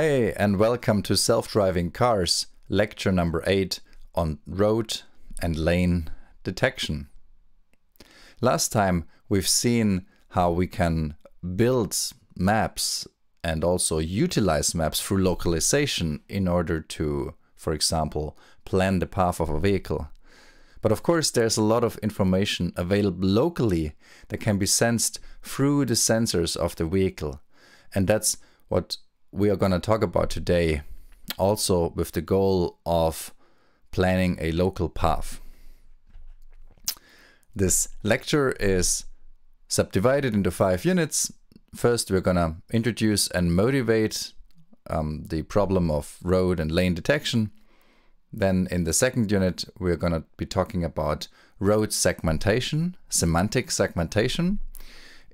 Hey, and welcome to Self Driving Cars, lecture number 8 on road and lane detection. Last time we've seen how we can build maps and also utilize maps through localization in order to, for example, plan the path of a vehicle. But of course, there's a lot of information available locally that can be sensed through the sensors of the vehicle. And that's what we are going to talk about today, also with the goal of planning a local path. This lecture is subdivided into five units. First, we're going to introduce and motivate um, the problem of road and lane detection. Then in the second unit, we're going to be talking about road segmentation, semantic segmentation.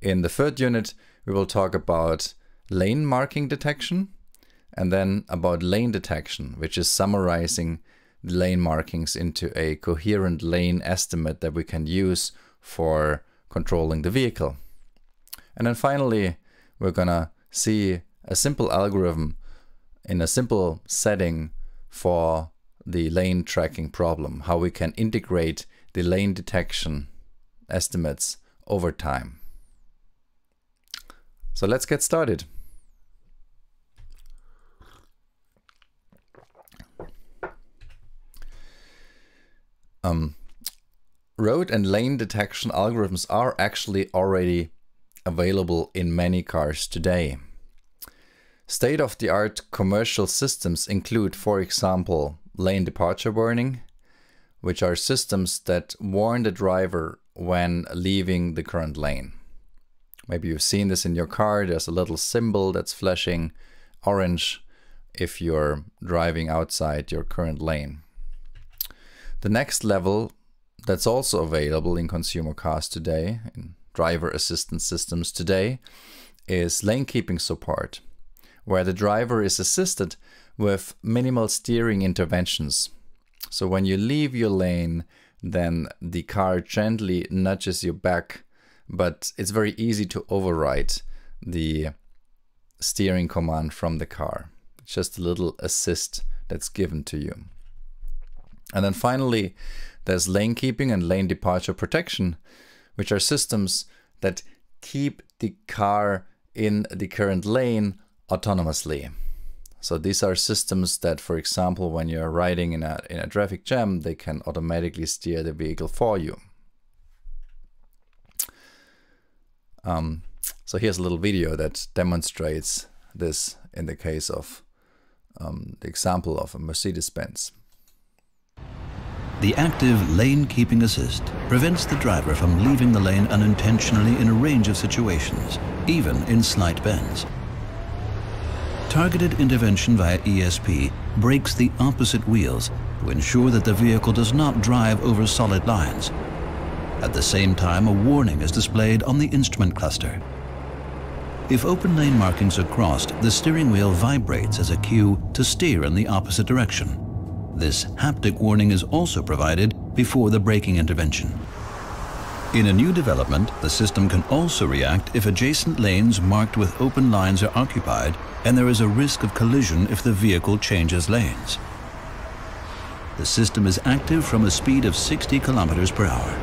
In the third unit, we will talk about lane marking detection and then about lane detection, which is summarizing the lane markings into a coherent lane estimate that we can use for controlling the vehicle. And then finally, we're gonna see a simple algorithm in a simple setting for the lane tracking problem, how we can integrate the lane detection estimates over time. So let's get started. Um, road and lane detection algorithms are actually already available in many cars today. State-of-the-art commercial systems include, for example, lane departure warning, which are systems that warn the driver when leaving the current lane. Maybe you've seen this in your car. There's a little symbol that's flashing orange if you're driving outside your current lane. The next level that's also available in consumer cars today, in driver assistance systems today, is lane keeping support, where the driver is assisted with minimal steering interventions. So when you leave your lane, then the car gently nudges you back, but it's very easy to override the steering command from the car. Just a little assist that's given to you. And then finally, there's lane keeping and lane departure protection, which are systems that keep the car in the current lane autonomously. So these are systems that, for example, when you're riding in a, in a traffic jam, they can automatically steer the vehicle for you. Um, so here's a little video that demonstrates this in the case of um, the example of a Mercedes-Benz. The active lane keeping assist prevents the driver from leaving the lane unintentionally in a range of situations, even in slight bends. Targeted intervention via ESP brakes the opposite wheels to ensure that the vehicle does not drive over solid lines. At the same time, a warning is displayed on the instrument cluster. If open lane markings are crossed, the steering wheel vibrates as a cue to steer in the opposite direction. This haptic warning is also provided before the braking intervention. In a new development, the system can also react if adjacent lanes marked with open lines are occupied and there is a risk of collision if the vehicle changes lanes. The system is active from a speed of 60 kilometers per hour.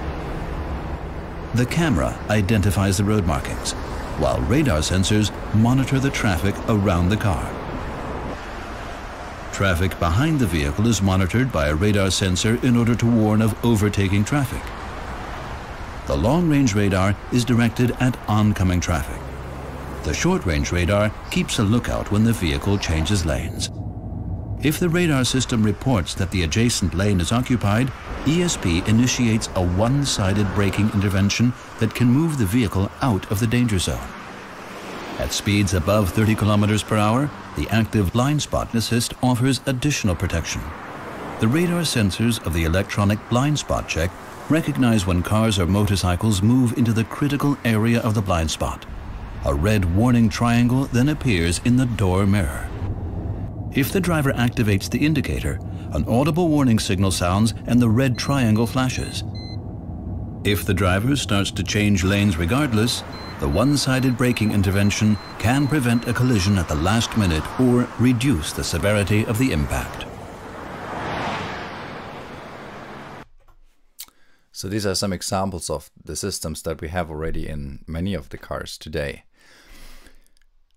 The camera identifies the road markings, while radar sensors monitor the traffic around the car. Traffic behind the vehicle is monitored by a radar sensor in order to warn of overtaking traffic. The long-range radar is directed at oncoming traffic. The short-range radar keeps a lookout when the vehicle changes lanes. If the radar system reports that the adjacent lane is occupied, ESP initiates a one-sided braking intervention that can move the vehicle out of the danger zone. At speeds above 30 kilometers per hour, the active blind spot assist offers additional protection. The radar sensors of the electronic blind spot check recognize when cars or motorcycles move into the critical area of the blind spot. A red warning triangle then appears in the door mirror. If the driver activates the indicator, an audible warning signal sounds and the red triangle flashes. If the driver starts to change lanes regardless, the one-sided braking intervention can prevent a collision at the last minute or reduce the severity of the impact. So these are some examples of the systems that we have already in many of the cars today.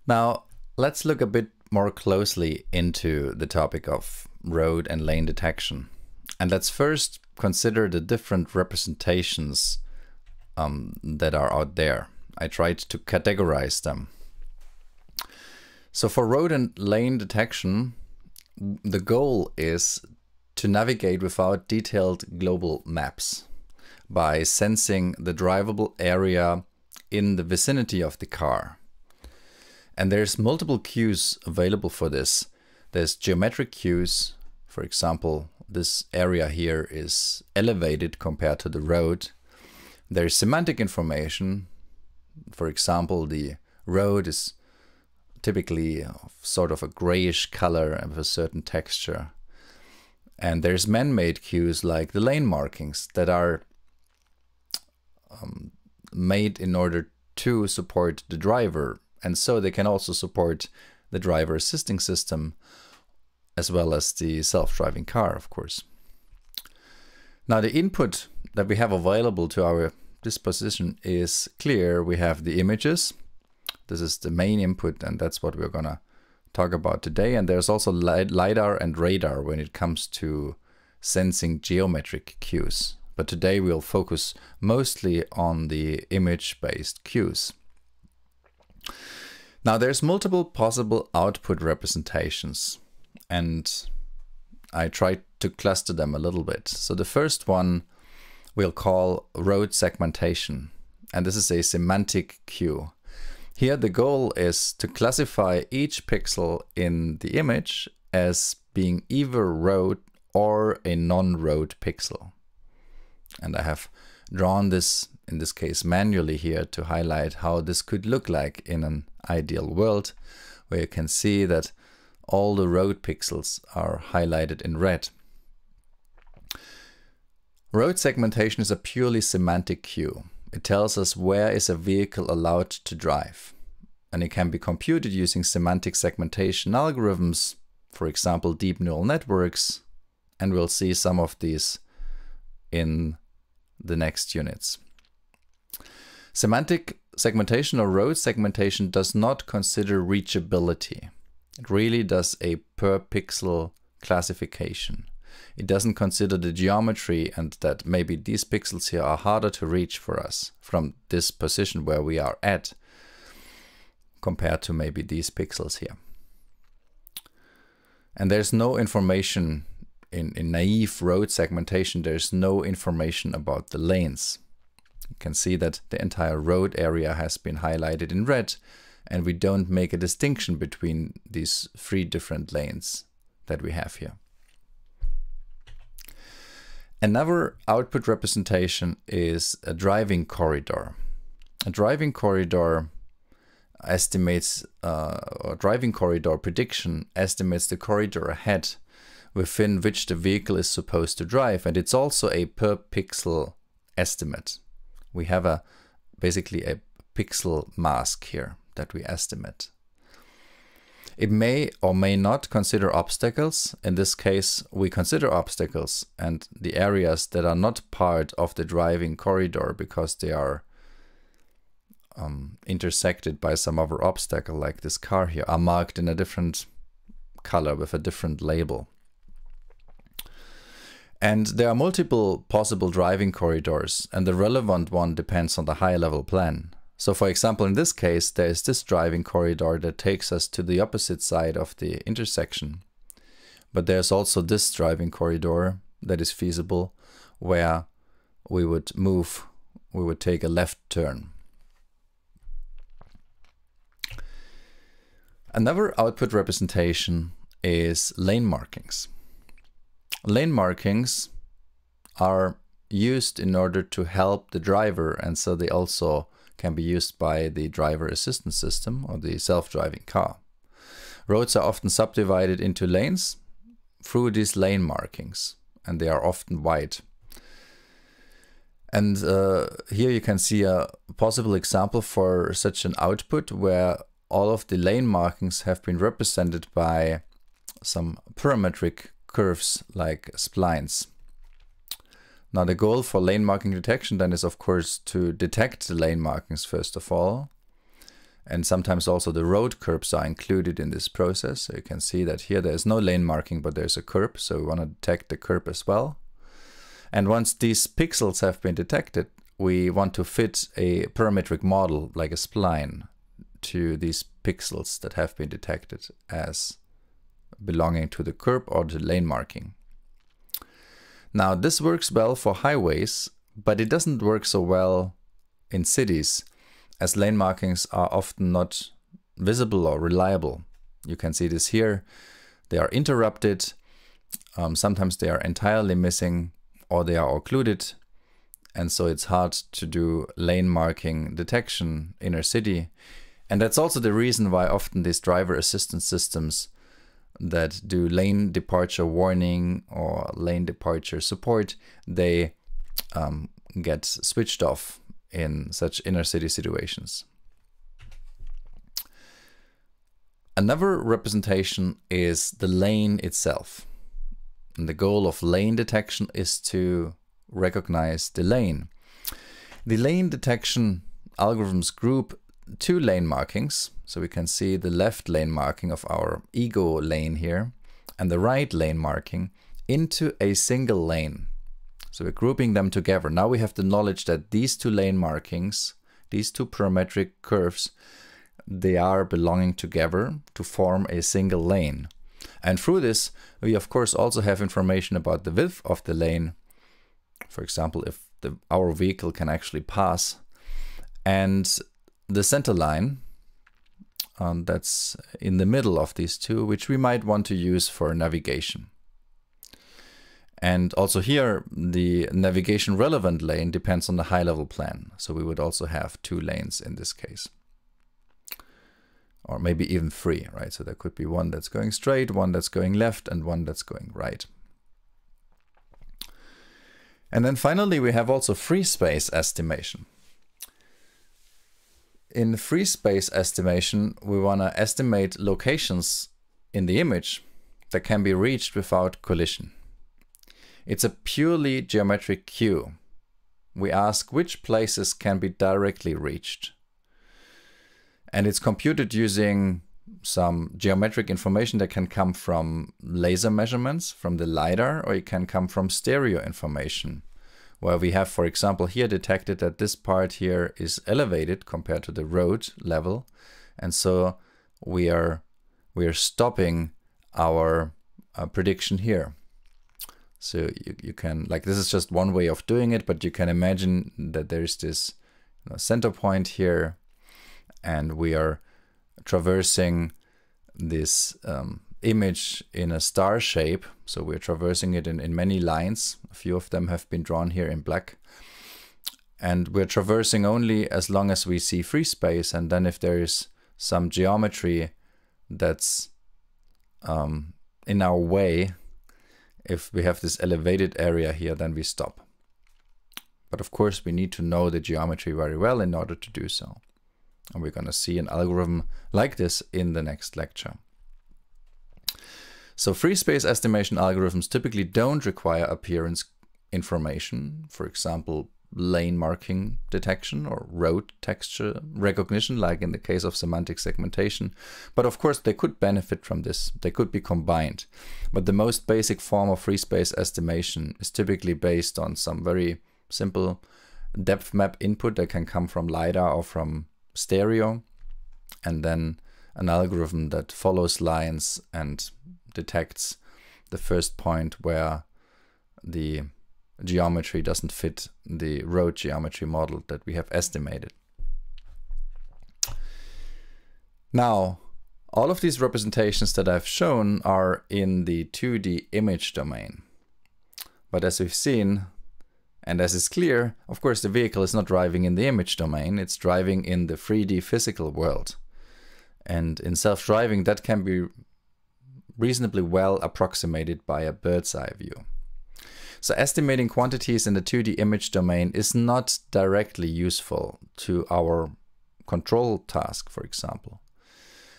Now, let's look a bit more closely into the topic of road and lane detection. And let's first consider the different representations um, that are out there. I tried to categorize them. So for road and lane detection, the goal is to navigate without detailed global maps by sensing the drivable area in the vicinity of the car. And there's multiple cues available for this. There's geometric cues, for example, this area here is elevated compared to the road. There's semantic information. For example, the road is typically sort of a grayish color and with a certain texture. And there's man-made cues like the lane markings that are um, made in order to support the driver. And so they can also support the driver assisting system as well as the self-driving car, of course. Now the input that we have available to our disposition is clear. We have the images. This is the main input and that's what we're gonna talk about today. And there's also LiDAR and radar when it comes to sensing geometric cues. But today we'll focus mostly on the image-based cues. Now there's multiple possible output representations and I tried to cluster them a little bit. So the first one we'll call road segmentation. And this is a semantic cue. Here the goal is to classify each pixel in the image as being either road or a non-road pixel. And I have drawn this, in this case manually here, to highlight how this could look like in an ideal world, where you can see that all the road pixels are highlighted in red. Road segmentation is a purely semantic cue. It tells us where is a vehicle allowed to drive. And it can be computed using semantic segmentation algorithms, for example, deep neural networks, and we'll see some of these in the next units. Semantic segmentation or road segmentation does not consider reachability. It really does a per pixel classification. It doesn't consider the geometry and that maybe these pixels here are harder to reach for us from this position where we are at compared to maybe these pixels here. And there's no information in, in naive road segmentation, there's no information about the lanes. You can see that the entire road area has been highlighted in red and we don't make a distinction between these three different lanes that we have here. Another output representation is a driving corridor. A driving corridor estimates, uh, or driving corridor prediction estimates the corridor ahead within which the vehicle is supposed to drive, and it's also a per pixel estimate. We have a basically a pixel mask here that we estimate. It may or may not consider obstacles. In this case, we consider obstacles and the areas that are not part of the driving corridor because they are um, intersected by some other obstacle like this car here are marked in a different color with a different label. And there are multiple possible driving corridors and the relevant one depends on the high level plan. So for example, in this case, there is this driving corridor that takes us to the opposite side of the intersection. But there's also this driving corridor that is feasible where we would move, we would take a left turn. Another output representation is lane markings. Lane markings are used in order to help the driver and so they also can be used by the driver assistance system or the self-driving car. Roads are often subdivided into lanes through these lane markings and they are often wide. And uh, here you can see a possible example for such an output where all of the lane markings have been represented by some parametric curves like splines. Now the goal for lane marking detection then is of course to detect the lane markings first of all. And sometimes also the road curbs are included in this process. So you can see that here there is no lane marking, but there's a curb. So we want to detect the curb as well. And once these pixels have been detected, we want to fit a parametric model like a spline to these pixels that have been detected as belonging to the curb or the lane marking. Now this works well for highways, but it doesn't work so well in cities as lane markings are often not visible or reliable. You can see this here. They are interrupted. Um, sometimes they are entirely missing or they are occluded. And so it's hard to do lane marking detection inner city. And that's also the reason why often these driver assistance systems that do lane departure warning or lane departure support, they um, get switched off in such inner city situations. Another representation is the lane itself. And the goal of lane detection is to recognize the lane. The lane detection algorithms group two lane markings. So we can see the left lane marking of our ego lane here and the right lane marking into a single lane. So we're grouping them together. Now we have the knowledge that these two lane markings, these two parametric curves, they are belonging together to form a single lane. And through this, we of course also have information about the width of the lane. For example, if the, our vehicle can actually pass. And the center line um, that's in the middle of these two, which we might want to use for navigation. And also here, the navigation relevant lane depends on the high level plan. So we would also have two lanes in this case or maybe even three, right? So there could be one that's going straight, one that's going left, and one that's going right. And then finally, we have also free space estimation. In free space estimation, we want to estimate locations in the image that can be reached without collision. It's a purely geometric cue. We ask which places can be directly reached and it's computed using some geometric information that can come from laser measurements from the LiDAR, or it can come from stereo information, where we have, for example, here detected that this part here is elevated compared to the road level. And so we are, we are stopping our uh, prediction here. So you, you can, like this is just one way of doing it, but you can imagine that there's this you know, center point here and we are traversing this um, image in a star shape. So we're traversing it in, in many lines. A few of them have been drawn here in black. And we're traversing only as long as we see free space. And then if there is some geometry that's um, in our way, if we have this elevated area here, then we stop. But of course, we need to know the geometry very well in order to do so. And we're going to see an algorithm like this in the next lecture. So free space estimation algorithms typically don't require appearance information, for example, lane marking detection or road texture recognition, like in the case of semantic segmentation. But of course, they could benefit from this. They could be combined. But the most basic form of free space estimation is typically based on some very simple depth map input that can come from LiDAR or from stereo, and then an algorithm that follows lines and detects the first point where the geometry doesn't fit the road geometry model that we have estimated. Now, all of these representations that I've shown are in the 2D image domain. But as we've seen, and as is clear, of course, the vehicle is not driving in the image domain, it's driving in the 3D physical world. And in self driving, that can be reasonably well approximated by a bird's eye view. So estimating quantities in the 2D image domain is not directly useful to our control task, for example.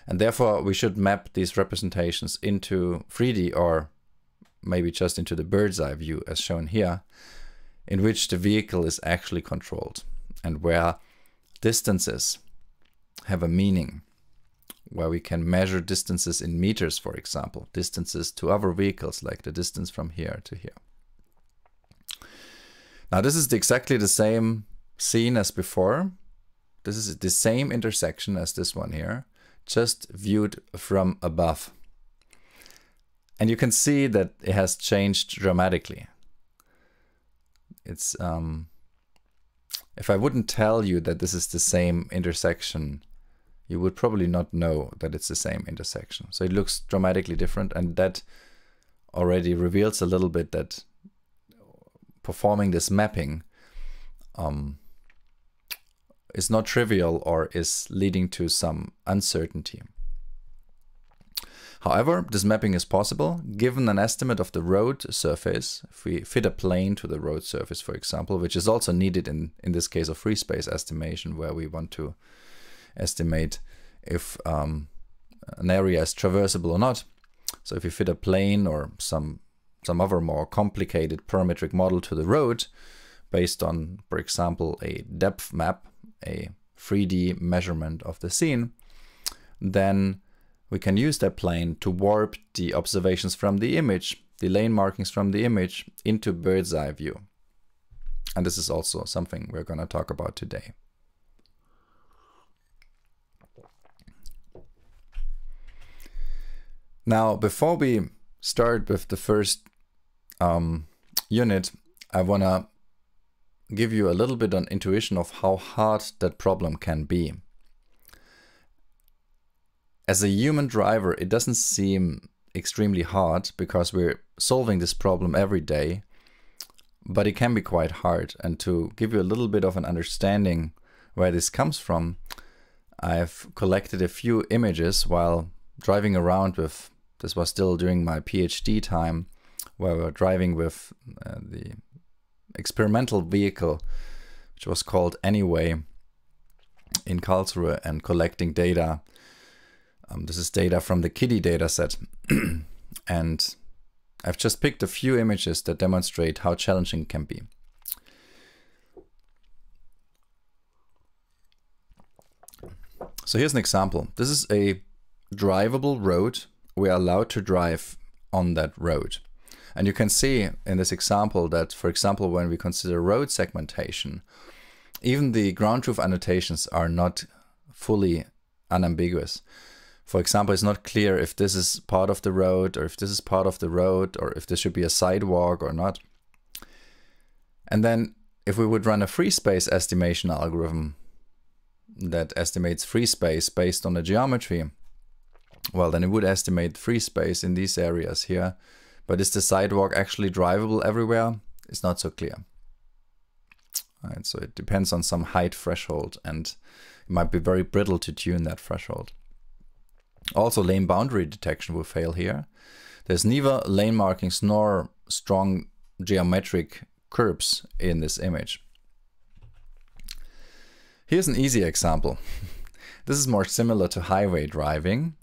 And therefore, we should map these representations into 3D or maybe just into the bird's eye view as shown here, in which the vehicle is actually controlled and where distances have a meaning, where we can measure distances in meters, for example, distances to other vehicles, like the distance from here to here. Now, this is exactly the same scene as before. This is the same intersection as this one here, just viewed from above. And you can see that it has changed dramatically. It's um, if I wouldn't tell you that this is the same intersection, you would probably not know that it's the same intersection. So it looks dramatically different, and that already reveals a little bit that performing this mapping um, is not trivial or is leading to some uncertainty. However, this mapping is possible given an estimate of the road surface. If we fit a plane to the road surface, for example, which is also needed in, in this case of free space estimation, where we want to estimate if um, an area is traversable or not. So if we fit a plane or some some other more complicated parametric model to the road based on, for example, a depth map, a 3D measurement of the scene, then we can use that plane to warp the observations from the image, the lane markings from the image, into bird's eye view. And this is also something we're going to talk about today. Now, before we start with the first um, unit, I want to give you a little bit on intuition of how hard that problem can be as a human driver, it doesn't seem extremely hard because we're solving this problem every day, but it can be quite hard. And to give you a little bit of an understanding where this comes from, I've collected a few images while driving around with, this was still during my PhD time, where we were driving with uh, the experimental vehicle, which was called AnnieWAY, in Karlsruhe and collecting data um, this is data from the KITTI dataset. and I've just picked a few images that demonstrate how challenging it can be. So here's an example. This is a drivable road. We are allowed to drive on that road. And you can see in this example that, for example, when we consider road segmentation, even the ground truth annotations are not fully unambiguous. For example, it's not clear if this is part of the road or if this is part of the road or if this should be a sidewalk or not. And then if we would run a free space estimation algorithm that estimates free space based on the geometry, well, then it would estimate free space in these areas here. But is the sidewalk actually drivable everywhere? It's not so clear. Right, so it depends on some height threshold and it might be very brittle to tune that threshold. Also, lane boundary detection will fail here. There's neither lane markings nor strong geometric curves in this image. Here's an easy example. this is more similar to highway driving.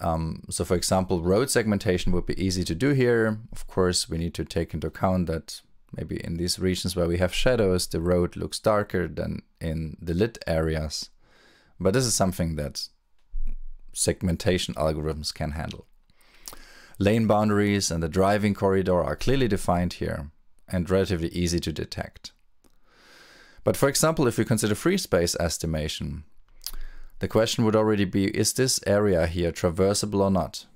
Um, so for example, road segmentation would be easy to do here. Of course, we need to take into account that maybe in these regions where we have shadows, the road looks darker than in the lit areas. But this is something that segmentation algorithms can handle. Lane boundaries and the driving corridor are clearly defined here and relatively easy to detect. But for example, if we consider free space estimation, the question would already be, is this area here traversable or not?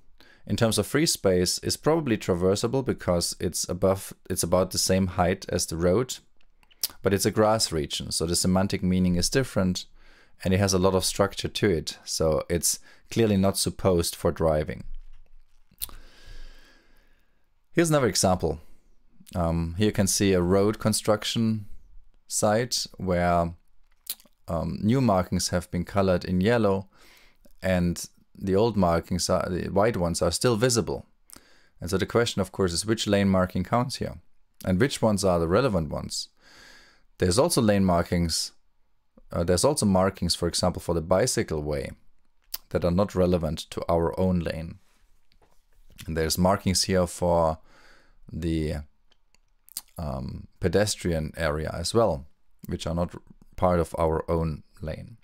In terms of free space, it's probably traversable because it's above it's about the same height as the road, but it's a grass region, so the semantic meaning is different and it has a lot of structure to it, so it's clearly not supposed for driving. Here's another example. Um, here you can see a road construction site where um, new markings have been colored in yellow and the old markings, are, the white ones, are still visible. And so the question, of course, is which lane marking counts here? and which ones are the relevant ones. There's also lane markings. Uh, there's also markings, for example, for the bicycle way that are not relevant to our own lane. And there's markings here for the um, pedestrian area as well, which are not part of our own lane.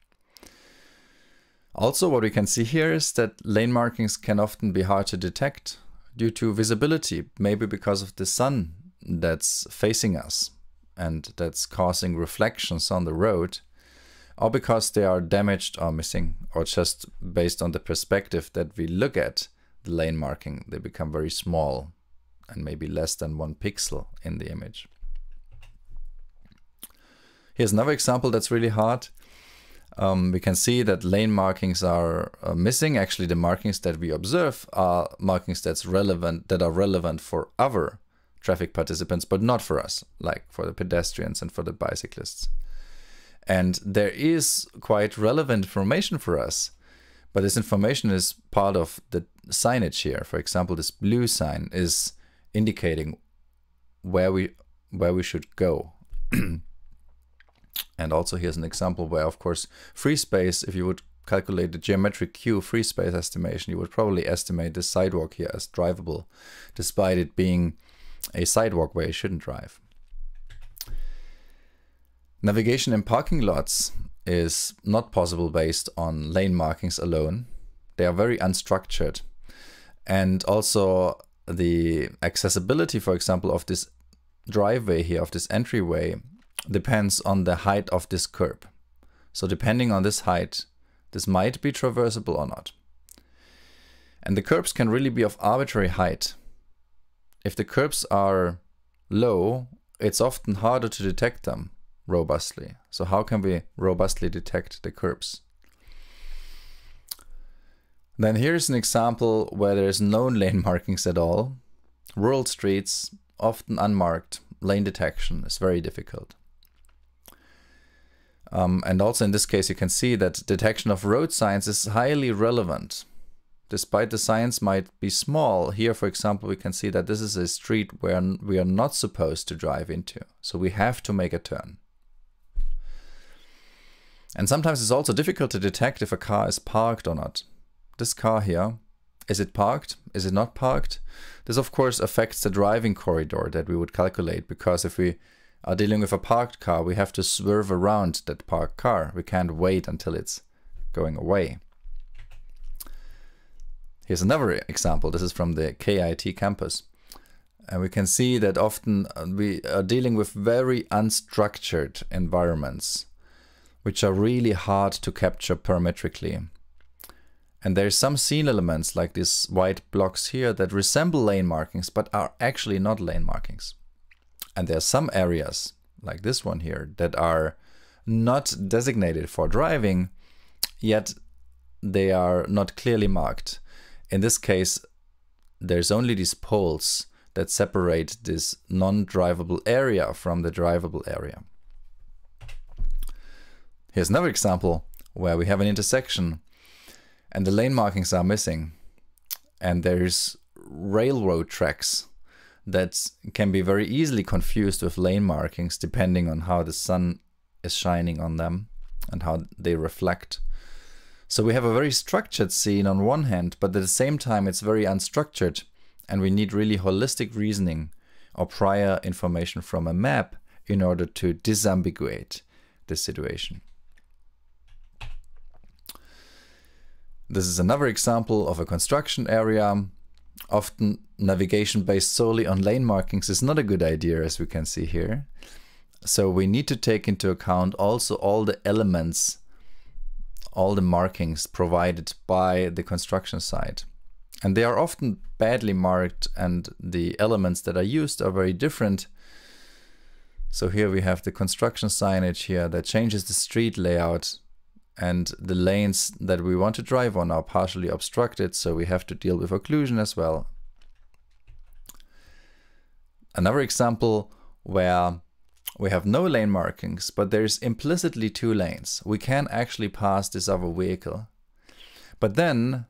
Also, what we can see here is that lane markings can often be hard to detect due to visibility, maybe because of the sun that's facing us and that's causing reflections on the road, or because they are damaged or missing, or just based on the perspective that we look at the lane marking, they become very small and maybe less than one pixel in the image. Here's another example that's really hard. Um, we can see that lane markings are uh, missing. Actually, the markings that we observe are markings that's relevant that are relevant for other traffic participants, but not for us, like for the pedestrians and for the bicyclists. And there is quite relevant information for us, but this information is part of the signage here. For example, this blue sign is indicating where we where we should go. and also here's an example where of course free space if you would calculate the geometric cue free space estimation you would probably estimate the sidewalk here as drivable despite it being a sidewalk where you shouldn't drive. Navigation in parking lots is not possible based on lane markings alone. They are very unstructured. And also the accessibility, for example, of this driveway here, of this entryway, depends on the height of this curb. So depending on this height, this might be traversable or not. And the curbs can really be of arbitrary height. If the curbs are low, it's often harder to detect them robustly. So how can we robustly detect the curbs? Then here's an example where there's no lane markings at all. Rural streets, often unmarked, lane detection is very difficult. Um, and also in this case, you can see that detection of road signs is highly relevant despite the signs might be small, here, for example, we can see that this is a street where we are not supposed to drive into. So we have to make a turn. And sometimes it's also difficult to detect if a car is parked or not. This car here, is it parked? Is it not parked? This of course affects the driving corridor that we would calculate because if we are dealing with a parked car, we have to swerve around that parked car. We can't wait until it's going away. Here's another example. This is from the KIT campus. And we can see that often uh, we are dealing with very unstructured environments, which are really hard to capture parametrically. And there's some scene elements like these white blocks here that resemble lane markings, but are actually not lane markings. And there are some areas, like this one here, that are not designated for driving, yet they are not clearly marked. In this case, there's only these poles that separate this non-drivable area from the drivable area. Here's another example where we have an intersection and the lane markings are missing and there's railroad tracks that can be very easily confused with lane markings depending on how the sun is shining on them and how they reflect. So we have a very structured scene on one hand, but at the same time it's very unstructured and we need really holistic reasoning or prior information from a map in order to disambiguate the situation. This is another example of a construction area. Often navigation based solely on lane markings is not a good idea as we can see here. So we need to take into account also all the elements all the markings provided by the construction site. And they are often badly marked and the elements that are used are very different. So here we have the construction signage here that changes the street layout and the lanes that we want to drive on are partially obstructed so we have to deal with occlusion as well. Another example where we have no lane markings, but there's implicitly two lanes. We can actually pass this other vehicle. But then,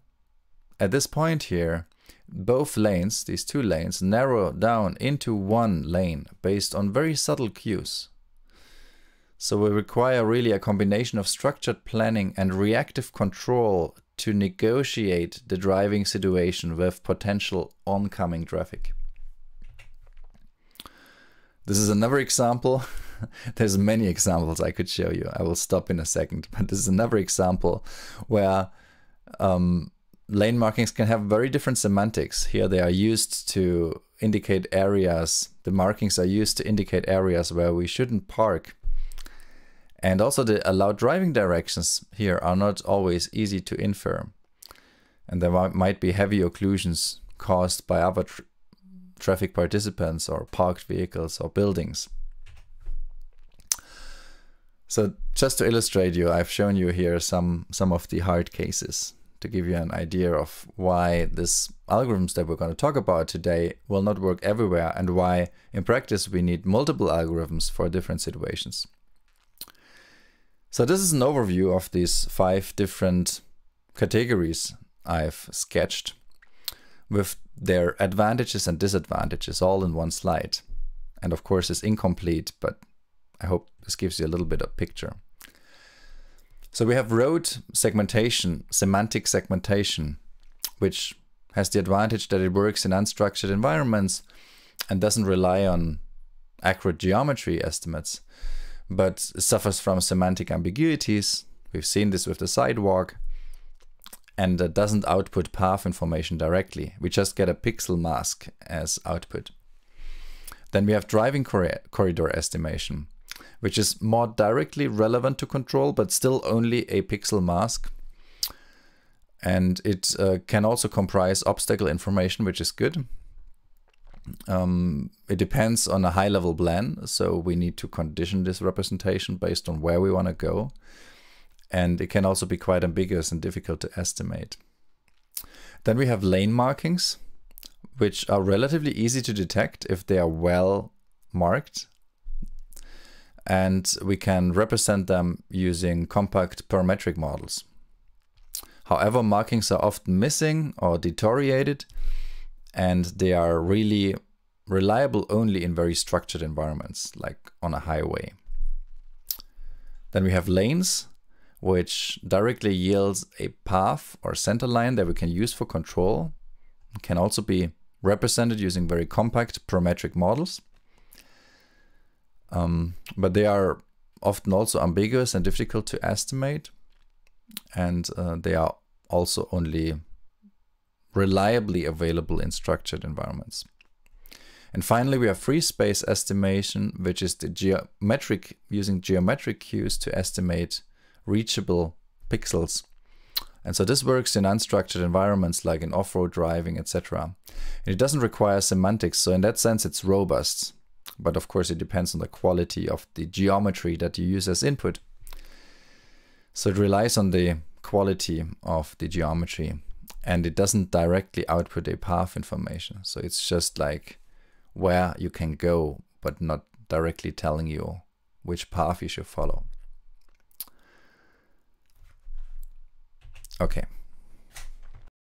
at this point here, both lanes, these two lanes, narrow down into one lane based on very subtle cues. So we require really a combination of structured planning and reactive control to negotiate the driving situation with potential oncoming traffic. This is another example. There's many examples I could show you. I will stop in a second, but this is another example where um, lane markings can have very different semantics. Here they are used to indicate areas, the markings are used to indicate areas where we shouldn't park. And also the allowed driving directions here are not always easy to infer. And there might be heavy occlusions caused by other tr traffic participants or parked vehicles or buildings. So just to illustrate you, I've shown you here some, some of the hard cases to give you an idea of why this algorithms that we're going to talk about today will not work everywhere and why in practice we need multiple algorithms for different situations. So this is an overview of these five different categories I've sketched with their advantages and disadvantages all in one slide. And of course it's incomplete, but I hope this gives you a little bit of picture. So we have road segmentation, semantic segmentation, which has the advantage that it works in unstructured environments and doesn't rely on accurate geometry estimates, but suffers from semantic ambiguities. We've seen this with the sidewalk and doesn't output path information directly. We just get a pixel mask as output. Then we have driving corridor estimation, which is more directly relevant to control, but still only a pixel mask. And it uh, can also comprise obstacle information, which is good. Um, it depends on a high level plan, so we need to condition this representation based on where we want to go. And it can also be quite ambiguous and difficult to estimate. Then we have lane markings, which are relatively easy to detect if they are well marked and we can represent them using compact parametric models. However, markings are often missing or deteriorated, and they are really reliable only in very structured environments, like on a highway. Then we have lanes, which directly yields a path or center line that we can use for control. It can also be represented using very compact parametric models. Um, but they are often also ambiguous and difficult to estimate. And uh, they are also only reliably available in structured environments. And finally, we have free space estimation, which is the geometric using geometric cues to estimate reachable pixels. And so this works in unstructured environments like in off-road driving, etc. And it doesn't require semantics, so in that sense it's robust but of course it depends on the quality of the geometry that you use as input. So it relies on the quality of the geometry and it doesn't directly output a path information. So it's just like where you can go, but not directly telling you which path you should follow. Okay.